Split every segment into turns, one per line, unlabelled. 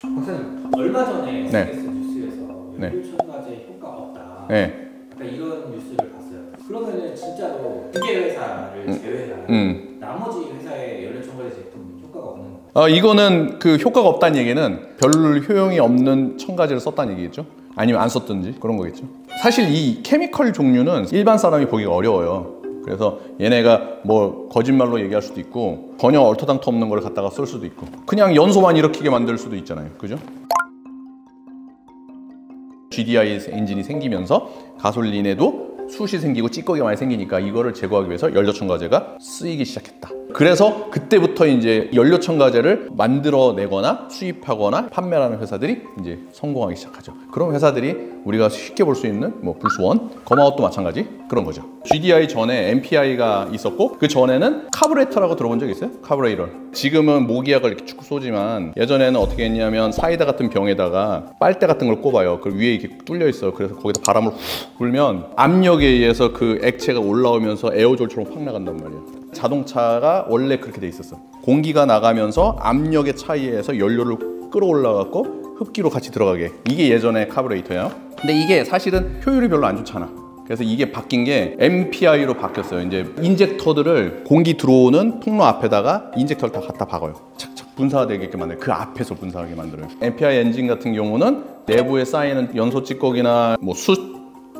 박사님 얼마 전에
네.
SBS 뉴스에서
네.
연료첨가제 효과가 없다.
네.
약간 이런 뉴스를 봤어요. 그러면은 진짜로 두 개 회사를 제외한
음.
나머지 회사의 연료첨가제 제품 효과가 없는 거예요.
어, 이거는 그 효과가 없다는 얘기는 별 효용이 없는 첨가제를 썼다는 얘기겠죠? 아니면 안 썼든지 그런 거겠죠. 사실 이 케미컬 종류는 일반 사람이 보기가 어려워요. 그래서 얘네가 뭐 거짓말로 얘기할 수도 있고 전혀 얼토당토 없는 걸 갖다가 쓸 수도 있고 그냥 연소만 일으키게 만들 수도 있잖아요. 그죠? GDI 엔진이 생기면서 가솔린에도 숯이 생기고 찌꺼기가 많이 생기니까 이거를 제거하기 위해서 연료첨가제가 쓰이기 시작했다. 그래서 그때부터 이제 연료첨가제를 만들어내거나 수입하거나 판매하는 회사들이 이제 성공하기 시작하죠. 그런 회사들이 우리가 쉽게 볼 수 있는 뭐 불스원, Gumout도 마찬가지 그런 거죠. GDI 전에 MPI가 있었고 그 전에는 carburetor라고 들어본 적 있어요? carburetor. 지금은 모기약을 이렇게 쭉 쏘지만 예전에는 어떻게 했냐면 사이다 같은 병에다가 빨대 같은 걸 꼽아요. 그 위에 이렇게 뚫려 있어요. 그래서 거기다 바람을 훅 불면 압력에 의해서 그 액체가 올라오면서 에어졸처럼 확 나간단 말이에요. 자동차가 원래 그렇게 돼 있었어. 공기가 나가면서 압력의 차이에서 연료를 끌어올라갖고 흡기로 같이 들어가게. 이게 예전에 carburetor예요. 근데 이게 사실은 효율이 별로 안 좋잖아. 그래서 이게 바뀐 게 MPI로 바뀌었어요. 이제 injector들을 공기 들어오는 통로 앞에다가 injector를 다 갖다 박아요. 착착 분사되게 만들어요. 그 앞에서 분사하게 만들어요. MPI 엔진 같은 경우는 내부에 쌓이는 연소 찌꺼기나 뭐 숯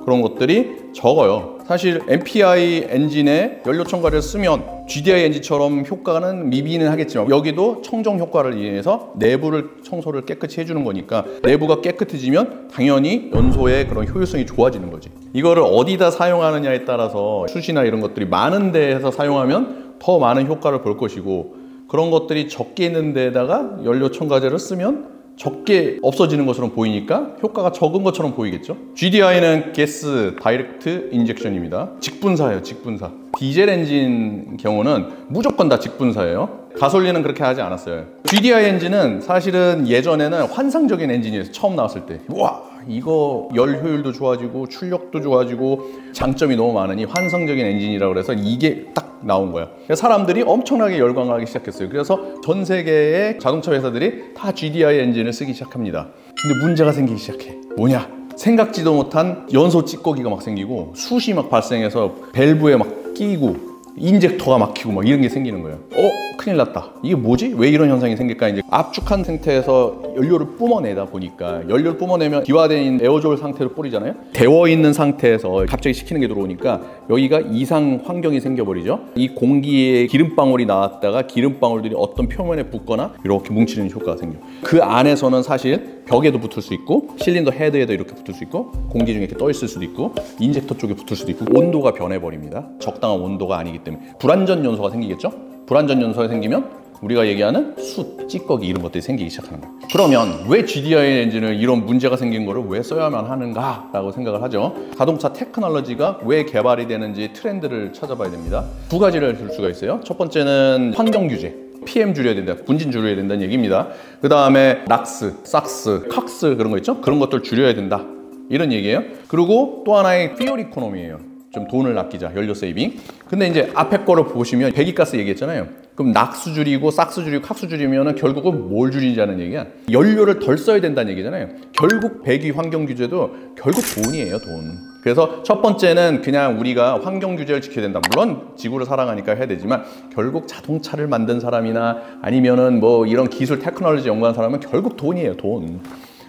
그런 것들이 적어요. 사실 MPI 엔진에 연료 첨가제를 쓰면 GDI 엔진처럼 효과는 미비는 하겠지만 여기도 청정 효과를 위해서 내부를 청소를 깨끗이 해주는 거니까 내부가 깨끗해지면 당연히 연소의 그런 효율성이 좋아지는 거지. 이거를 어디다 사용하느냐에 따라서 숯이나 이런 것들이 많은 데에서 사용하면 더 많은 효과를 볼 것이고 그런 것들이 적게 있는 데다가 연료 첨가제를 쓰면 적게 없어지는 것처럼 보이니까 효과가 적은 것처럼 보이겠죠. GDI는 gas direct injection입니다. 직분사예요, 직분사. 디젤 엔진 경우는 무조건 다 직분사예요. 가솔린은 그렇게 하지 않았어요. GDI 엔진은 사실은 예전에는 환상적인 엔진이었어요. 처음 나왔을 때. 와, 이거 열 효율도 좋아지고 출력도 좋아지고 장점이 너무 많으니 환상적인 엔진이라고 그래서 이게 딱 나온. 그래서 사람들이 엄청나게 열광하기 시작했어요. 그래서 전 세계의 자동차 회사들이 다 GDI 엔진을 쓰기 시작합니다. 근데 문제가 생기기 시작해. 뭐냐? 생각지도 못한 연소 찌꺼기가 막 생기고 숯이 막 발생해서 밸브에 막 끼고 injector가 막히고 막 이런 게 생기는 거예요. 어? 큰일 났다. 이게 뭐지? 왜 이런 현상이 생길까? 이제 압축한 상태에서 연료를 뿜어내다 보니까 연료를 뿜어내면 기화된 에어졸 상태로 뿌리잖아요. 데워 있는 상태에서 갑자기 식히는 게 들어오니까 여기가 이상 환경이 생겨버리죠. 이 공기에 기름방울이 나왔다가 기름방울들이 어떤 표면에 붙거나 이렇게 뭉치는 효과가 생겨. 그 안에서는 사실 벽에도 붙을 수 있고 실린더 헤드에도 이렇게 붙을 수 있고 공기 중에 이렇게 떠 있을 수도 있고 injector 쪽에 붙을 수도 있고 온도가 변해버립니다. 적당한 온도가 아니기 때문에 불완전 연소가 생기겠죠? 불완전 연소가 생기면 우리가 얘기하는 숯, 찌꺼기 이런 것들이 생기기 시작하는 거예요. 그러면 왜 GDI 엔진을 이런 문제가 생긴 거를 왜 써야만 하는가 라고 생각을 하죠. 자동차 테크놀로지가 왜 개발이 되는지 트렌드를 찾아봐야 됩니다. 두 가지를 들 수가 있어요. 첫 번째는 환경 규제. PM 줄여야 된다. 분진 줄여야 된다는 얘기입니다. 그 다음에 NOx, SOx, COx 그런 거 있죠? 그런 것들 줄여야 된다. 이런 얘기예요. 그리고 또 하나의 fuel economy예요. 좀 돈을 아끼자 연료 saving. 근데 이제 앞에 거를 보시면 배기가스 얘기했잖아요. 그럼 낙수 줄이고 싹수 줄이고 칵수 줄이면은 결국은 뭘 줄이자는 얘기야? 연료를 덜 써야 된다는 얘기잖아요. 결국 배기 환경 규제도 결국 돈이에요 돈. 그래서 첫 번째는 그냥 우리가 환경 규제를 지켜야 된다. 물론 지구를 사랑하니까 해야 되지만 결국 자동차를 만든 사람이나 아니면은 뭐 이런 기술 테크놀로지 연구한 사람은 결국 돈이에요 돈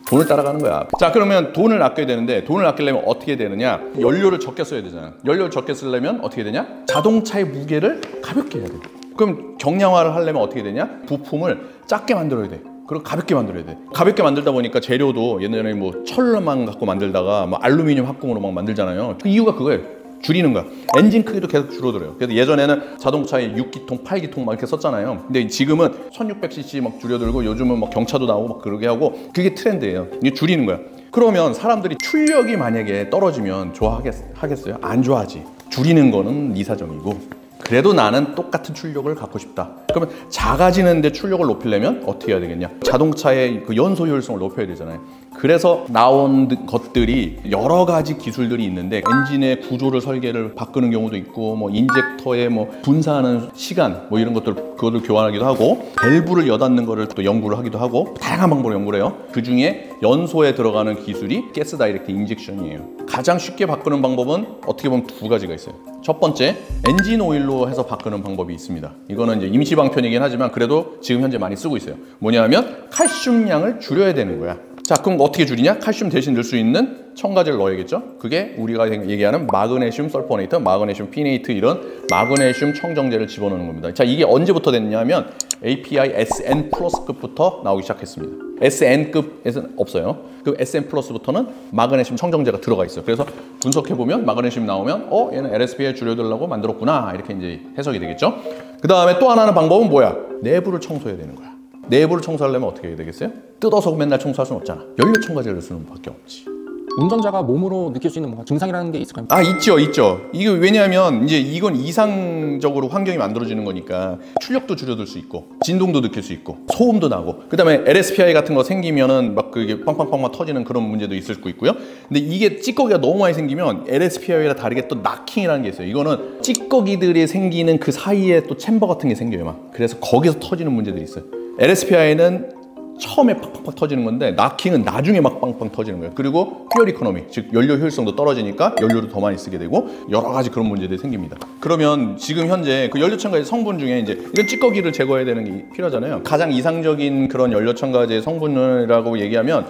돈을 따라가는 거야. 자, 그러면 돈을 아껴야 되는데 돈을 아끼려면 어떻게 되느냐? 연료를 적게 써야 되잖아. 연료를 적게 쓰려면 어떻게 되냐? 자동차의 무게를 가볍게 해야 돼. 그럼 경량화를 하려면 어떻게 되냐? 부품을 작게 만들어야 돼. 그리고 가볍게 만들어야 돼. 가볍게 만들다 보니까 재료도 옛날에 뭐 철만 갖고 만들다가 뭐 알루미늄 합금으로 막 만들잖아요. 그 이유가 그거예요. 줄이는 거야. 엔진 크기도 계속 줄어들어요. 그래서 예전에는 자동차에 6기통, 8기통 막 이렇게 썼잖아요. 근데 지금은 1600cc 막 줄여들고 요즘은 막 경차도 나오고 막 그러게 하고 그게 트렌드예요. 이게 줄이는 거야. 그러면 사람들이 출력이 만약에 떨어지면 좋아하겠어요? 안 좋아하지. 줄이는 거는 네 사정이고. 그래도 나는 똑같은 출력을 갖고 싶다. 그러면 작아지는데 출력을 높이려면 어떻게 해야 되겠냐? 자동차의 그 연소 효율성을 높여야 되잖아요. 그래서 나온 것들이 여러 가지 기술들이 있는데 엔진의 구조를 설계를 바꾸는 경우도 있고 뭐 injector의 뭐 분사하는 시간 뭐 이런 것들 그것을 교환하기도 하고 밸브를 여닫는 거를 또 연구를 하기도 하고 다양한 방법으로 연구를 해요. 그 중에 연소에 들어가는 기술이 gas direct injection이에요. 가장 쉽게 바꾸는 방법은 어떻게 보면 두 가지가 있어요. 첫 번째 엔진 오일로 해서 바꾸는 방법이 있습니다. 이거는 이제 임시 방편이긴 하지만 그래도 지금 현재 많이 쓰고 있어요. 뭐냐면 칼슘량을 줄여야 되는 거야. 자, 그럼 어떻게 줄이냐? 칼슘 대신 넣을 수 있는 첨가제를 넣어야겠죠? 그게 우리가 얘기하는 마그네슘 sulfonate, 마그네슘 phenate 이런 마그네슘 청정제를 집어넣는 겁니다. 자, 이게 언제부터 됐냐면 API SN 플러스급부터 나오기 시작했습니다. SN급에서는 없어요. 그 SN 플러스부터는 마그네슘 청정제가 들어가 있어요. 그래서 분석해 보면 마그네슘 나오면 어 얘는 LSP에 줄여달라고 만들었구나 이렇게 이제 해석이 되겠죠. 그 다음에 또 하나는 방법은 뭐야? 내부를 청소해야 되는 거야. 내부를 청소하려면 어떻게 해야 되겠어요? 뜯어서 맨날 청소할 수는 없잖아. 연료 첨가제를 쓰는 밖에 없지.
운전자가 몸으로 느낄 수 있는 뭔가 증상이라는 게 있을까요?
아 있죠 있죠 이거 왜냐하면 이제 이건 이상적으로 환경이 만들어지는 거니까 출력도 줄여들 수 있고 진동도 느낄 수 있고 소음도 나고 그 다음에 LSPI 같은 거 생기면은 막 그게 빵빵빵빵 터지는 그런 문제도 있을 수 있고요 근데 이게 찌꺼기가 너무 많이 생기면 LSPI와 다르게 또 knocking이라는 게 있어요 이거는 찌꺼기들이 생기는 그 사이에 또 chamber 같은 게 생겨요 막 그래서 거기서 터지는 문제들이 있어요 LSPI는 처음에 팍팍팍 터지는 건데 knocking은 나중에 막 빵빵 터지는 거예요. 그리고 fuel economy, 즉 연료 효율성도 떨어지니까 연료를 더 많이 쓰게 되고 여러 가지 그런 문제들이 생깁니다. 그러면 지금 현재 그 연료 첨가제 성분 중에 이제 이런 찌꺼기를 제거해야 되는 게 필요하잖아요. 가장 이상적인 그런 연료 첨가제 성분이라고 얘기하면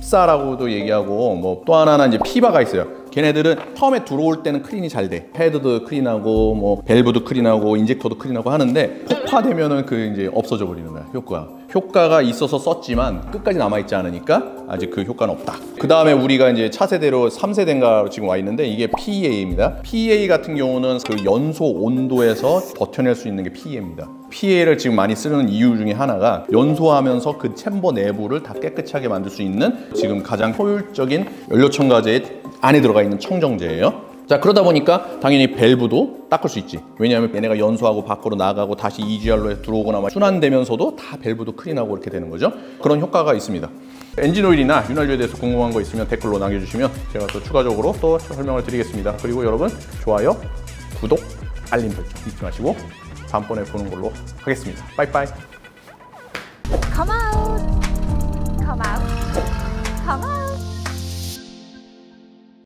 PIBSA라고도 얘기하고 뭐 또 하나는 이제 PIBA가 있어요. 걔네들은 처음에 들어올 때는 clean이 잘 돼. 헤드도 clean하고 뭐 밸브도 clean하고 injector도 clean하고 하는데 폭파되면은 그 이제 없어져 버리는 거야 효과. 효과가 있어서 썼지만 끝까지 남아 있지 않으니까 아직 그 효과는 없다. 그 다음에 우리가 이제 차세대로 3세대인가 지금 와 있는데 이게 PEA입니다. PEA 같은 경우는 그 연소 온도에서 버텨낼 수 있는 게 PEA입니다. PEA를 지금 많이 쓰는 이유 중에 하나가 연소하면서 그 chamber 내부를 다 깨끗하게 만들 수 있는 지금 가장 효율적인 연료 첨가제 안에 들어가 있는 청정제예요. 자 그러다 보니까 당연히 밸브도 닦을 수 있지. 왜냐하면 얘네가 연소하고 밖으로 나가고 다시 EGR로 들어오거나 막 순환되면서도 다 밸브도 클린하고 이렇게 되는 거죠. 그런 효과가 있습니다. 엔진 오일이나 윤활유에 대해서 궁금한 거 있으면 댓글로 남겨주시면 제가 또 추가적으로 또 설명을 드리겠습니다. 그리고 여러분 좋아요 구독 알림 설정 잊지 마시고 다음번에 보는 걸로 하겠습니다. 빠이빠이!